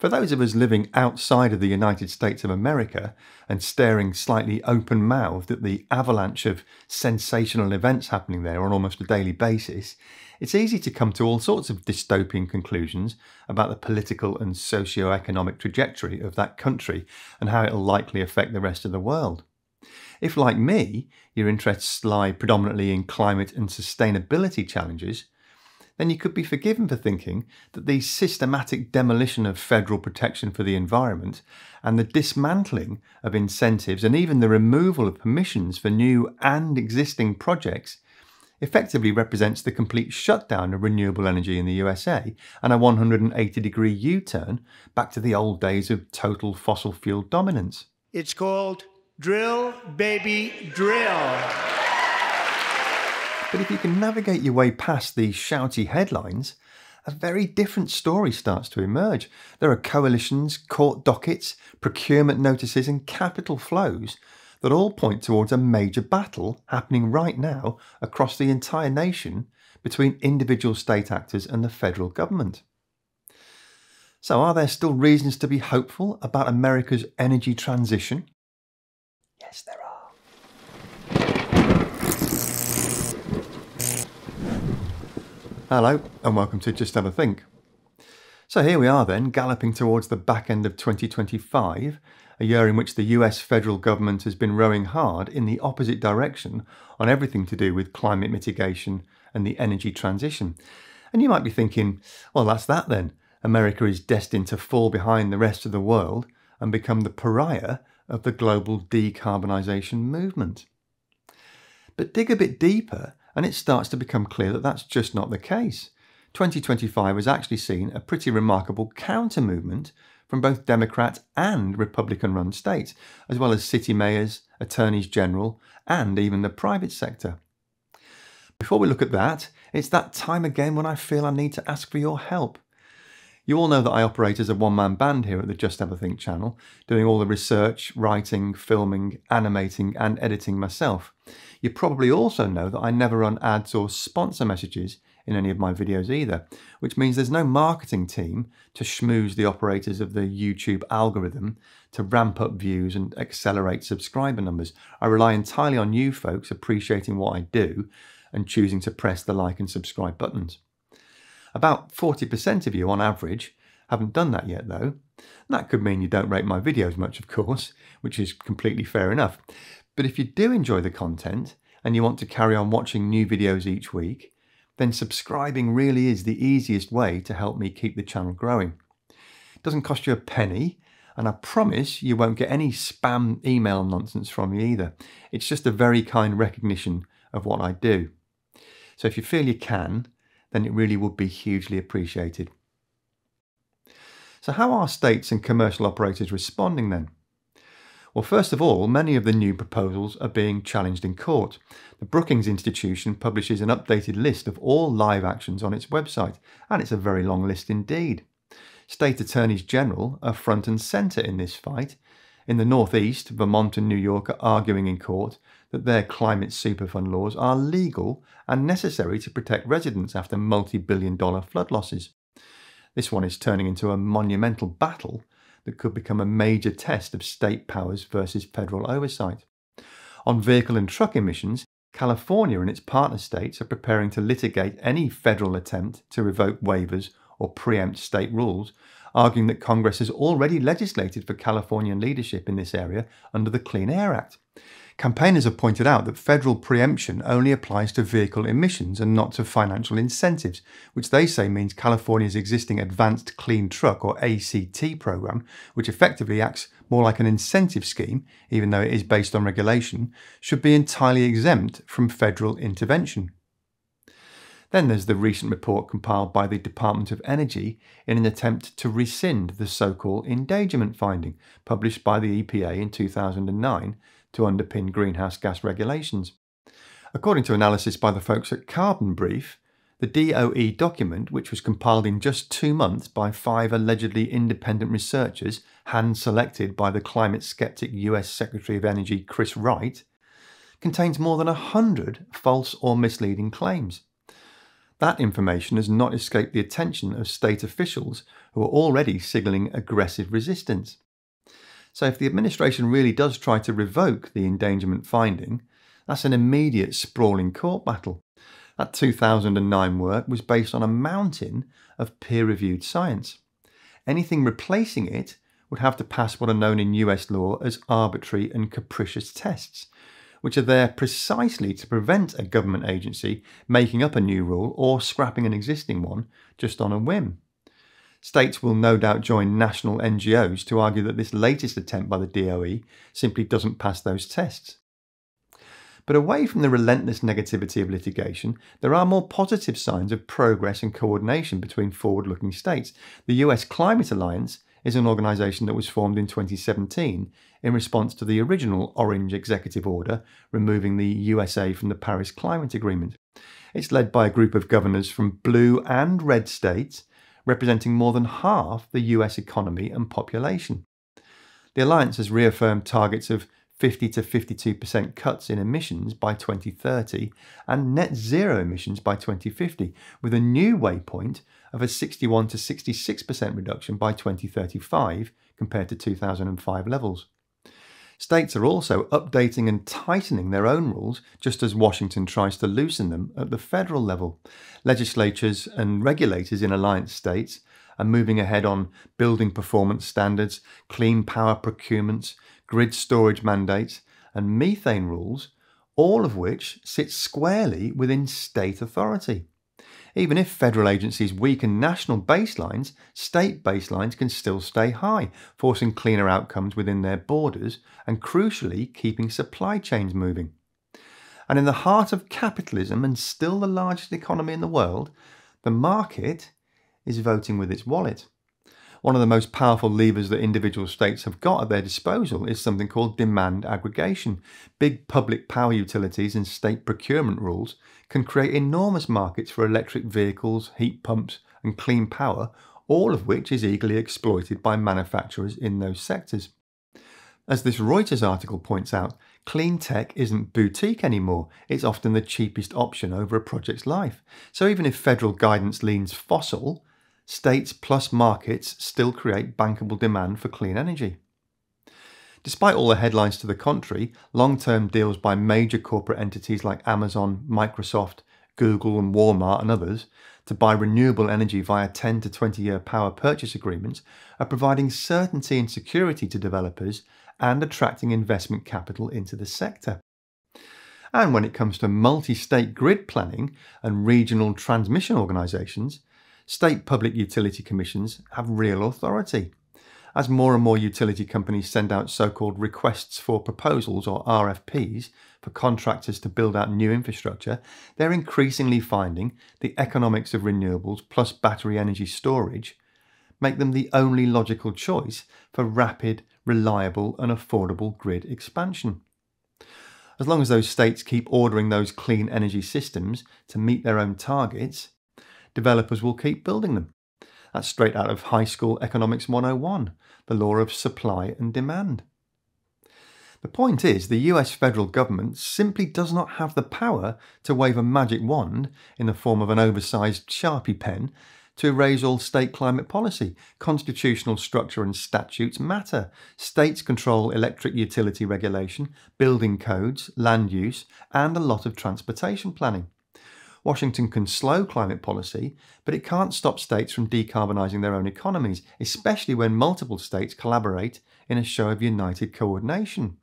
For those of us living outside of the United States of America and staring slightly open mouthed at the avalanche of sensational events happening there on almost a daily basis, it's easy to come to all sorts of dystopian conclusions about the political and socio-economic trajectory of that country and how it'll likely affect the rest of the world. If, like me, your interests lie predominantly in climate and sustainability challenges, then you could be forgiven for thinking that the systematic demolition of federal protection for the environment and the dismantling of incentives and even the removal of permissions for new and existing projects effectively represents the complete shutdown of renewable energy in the USA and a 180 degree U turn back to the old days of total fossil fuel dominance. It's called Drill Baby Drill. But if you can navigate your way past these shouty headlines, a very different story starts to emerge. There are coalitions, court dockets, procurement notices, and capital flows that all point towards a major battle happening right now across the entire nation between individual state actors and the federal government. So, are there still reasons to be hopeful about America's energy transition? Yes, there are. Hello, and welcome to Just Have a Think. So here we are then, galloping towards the back end of 2025, a year in which the US federal government has been rowing hard in the opposite direction on everything to do with climate mitigation and the energy transition. And you might be thinking, well, that's that then. America is destined to fall behind the rest of the world and become the pariah of the global decarbonisation movement. But dig a bit deeper and it starts to become clear that that's just not the case. 2025 has actually seen a pretty remarkable counter movement from both Democrat and Republican run states, as well as city mayors, attorneys general, and even the private sector. Before we look at that, it's that time again when I feel I need to ask for your help. You all know that I operate as a one man band here at the Just Think channel, doing all the research, writing, filming, animating, and editing myself. You probably also know that I never run ads or sponsor messages in any of my videos either, which means there's no marketing team to schmooze the operators of the YouTube algorithm to ramp up views and accelerate subscriber numbers. I rely entirely on you folks appreciating what I do and choosing to press the like and subscribe buttons. About 40% of you on average haven't done that yet though. that could mean you don't rate my videos much, of course, which is completely fair enough. But if you do enjoy the content and you want to carry on watching new videos each week, then subscribing really is the easiest way to help me keep the channel growing. It doesn't cost you a penny, and I promise you won't get any spam email nonsense from me either. It's just a very kind recognition of what I do. So if you feel you can, then it really would be hugely appreciated. So, how are states and commercial operators responding then? Well, first of all, many of the new proposals are being challenged in court. The Brookings Institution publishes an updated list of all live actions on its website, and it's a very long list indeed. State attorneys general are front and centre in this fight. In the Northeast, Vermont and New York are arguing in court that their climate superfund laws are legal and necessary to protect residents after multi billion dollar flood losses. This one is turning into a monumental battle that could become a major test of state powers versus federal oversight. On vehicle and truck emissions, California and its partner states are preparing to litigate any federal attempt to revoke waivers or preempt state rules, arguing that Congress has already legislated for Californian leadership in this area under the Clean Air Act. Campaigners have pointed out that federal preemption only applies to vehicle emissions and not to financial incentives, which they say means California's existing Advanced Clean Truck or ACT program, which effectively acts more like an incentive scheme, even though it is based on regulation, should be entirely exempt from federal intervention. Then there's the recent report compiled by the Department of Energy in an attempt to rescind the so called endangerment finding published by the EPA in 2009 to underpin greenhouse gas regulations. According to analysis by the folks at Carbon Brief, the DOE document, which was compiled in just two months by five allegedly independent researchers hand selected by the climate skeptic US Secretary of Energy Chris Wright, contains more than a hundred false or misleading claims. That information has not escaped the attention of state officials who are already signalling aggressive resistance. So, if the administration really does try to revoke the endangerment finding, that's an immediate sprawling court battle. That 2009 work was based on a mountain of peer reviewed science. Anything replacing it would have to pass what are known in US law as arbitrary and capricious tests, which are there precisely to prevent a government agency making up a new rule or scrapping an existing one just on a whim. States will no doubt join national NGOs to argue that this latest attempt by the DOE simply doesn't pass those tests. But away from the relentless negativity of litigation, there are more positive signs of progress and coordination between forward looking states. The US Climate Alliance is an organisation that was formed in 2017 in response to the original Orange executive order removing the USA from the Paris Climate Agreement. It's led by a group of governors from blue and red states, representing more than half the US economy and population. The alliance has reaffirmed targets of 50 to 52% cuts in emissions by 2030 and net zero emissions by 2050, with a new waypoint of a 61 to 66% reduction by 2035 compared to 2005 levels. States are also updating and tightening their own rules, just as Washington tries to loosen them at the federal level. Legislatures and regulators in alliance states are moving ahead on building performance standards, clean power procurements, grid storage mandates, and methane rules, all of which sit squarely within state authority. Even if federal agencies weaken national baselines, state baselines can still stay high, forcing cleaner outcomes within their borders and crucially keeping supply chains moving. And in the heart of capitalism and still the largest economy in the world, the market is voting with its wallet one of the most powerful levers that individual states have got at their disposal is something called demand aggregation. Big public power utilities and state procurement rules can create enormous markets for electric vehicles, heat pumps, and clean power, all of which is eagerly exploited by manufacturers in those sectors. As this Reuters article points out, clean tech isn't boutique anymore. It's often the cheapest option over a project's life. So even if federal guidance leans fossil, states plus markets still create bankable demand for clean energy. Despite all the headlines to the contrary, long term deals by major corporate entities like Amazon, Microsoft, Google, and Walmart, and others to buy renewable energy via 10 to 20 year power purchase agreements are providing certainty and security to developers and attracting investment capital into the sector. And when it comes to multi state grid planning and regional transmission organisations, state public utility commissions have real authority. As more and more utility companies send out so called requests for proposals or RFPs for contractors to build out new infrastructure, they're increasingly finding the economics of renewables plus battery energy storage make them the only logical choice for rapid, reliable, and affordable grid expansion. As long as those states keep ordering those clean energy systems to meet their own targets, developers will keep building them. That's straight out of High School Economics 101, the law of supply and demand. The point is, the US federal government simply does not have the power to wave a magic wand in the form of an oversized Sharpie pen to erase all state climate policy. Constitutional structure and statutes matter. States control electric utility regulation, building codes, land use, and a lot of transportation planning. Washington can slow climate policy, but it can't stop states from decarbonising their own economies, especially when multiple states collaborate in a show of united coordination.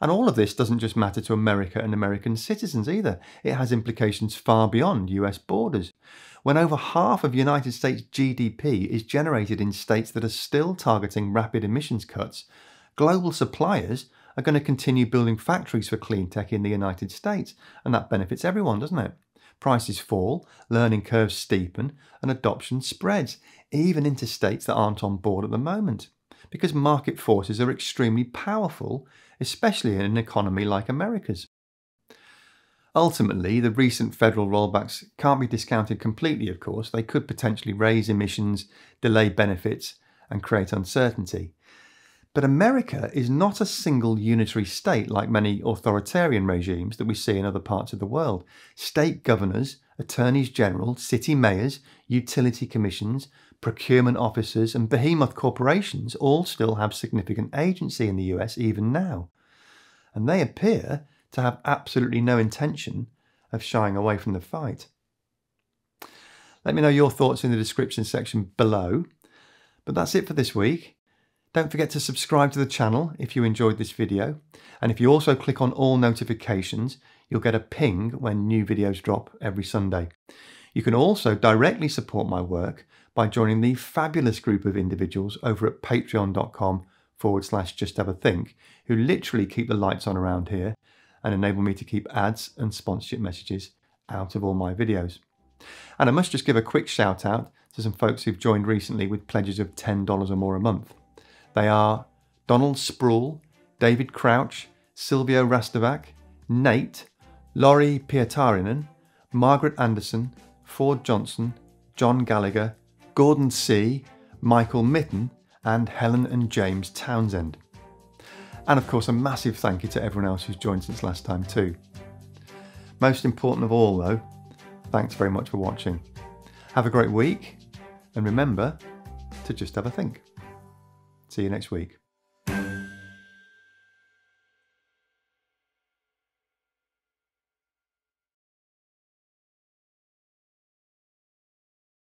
And all of this doesn't just matter to America and American citizens either. It has implications far beyond US borders. When over half of United States GDP is generated in states that are still targeting rapid emissions cuts, global suppliers are going to continue building factories for clean tech in the United States, and that benefits everyone, doesn't it? Prices fall, learning curves steepen, and adoption spreads, even into states that aren't on board at the moment. Because market forces are extremely powerful, especially in an economy like America's. Ultimately, the recent federal rollbacks can't be discounted completely, of course. They could potentially raise emissions, delay benefits, and create uncertainty. But America is not a single unitary state like many authoritarian regimes that we see in other parts of the world. State governors attorneys general, city mayors, utility commissions, procurement officers, and behemoth corporations all still have significant agency in the US even now. And they appear to have absolutely no intention of shying away from the fight. Let me know your thoughts in the description section below. But that's it for this week. Don't forget to subscribe to the channel if you enjoyed this video. And if you also click on all notifications, you'll get a ping when new videos drop every Sunday. You can also directly support my work by joining the fabulous group of individuals over at patreon.com forward slash just have a think, who literally keep the lights on around here and enable me to keep ads and sponsorship messages out of all my videos. And I must just give a quick shout out to some folks who've joined recently with pledges of $10 or more a month. They are Donald Sproul, David Crouch, Silvio Rastovac, Nate, Laurie Pietarinen, Margaret Anderson, Ford Johnson, John Gallagher, Gordon C., Michael Mitten, and Helen and James Townsend. And of course, a massive thank you to everyone else who's joined since last time, too. Most important of all, though, thanks very much for watching. Have a great week, and remember to just have a think. See you next week.